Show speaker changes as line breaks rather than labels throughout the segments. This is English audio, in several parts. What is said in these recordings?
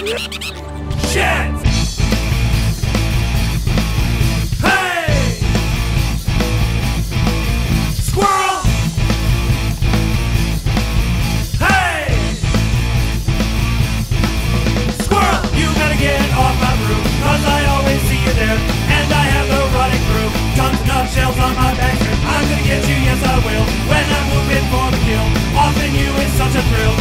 Shit! Hey! Squirrel! Hey! Squirrel, you gotta get off my I always see you there. And I have tons of shells on my back. I'm gonna get you, yes I will, when I'm moving for the kill. Often you is such a thrill,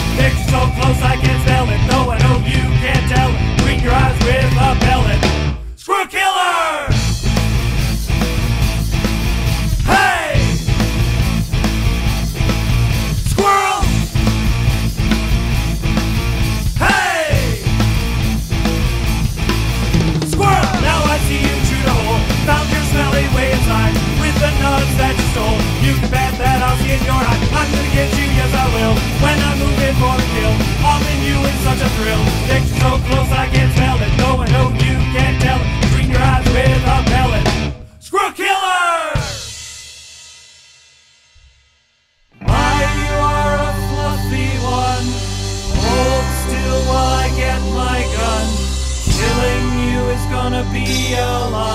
nuts that you stole. You can bet that I'll see in your eye. I'm gonna get you, yes I will. When I'm moving for the kill, all in you is such a thrill. Picture so close I can't smell it. No, I know you can't tell it. Screen your eyes with a pellet. Screw killer! My, you are a fluffy one. Hold still while I get my gun. Killing you is gonna be a of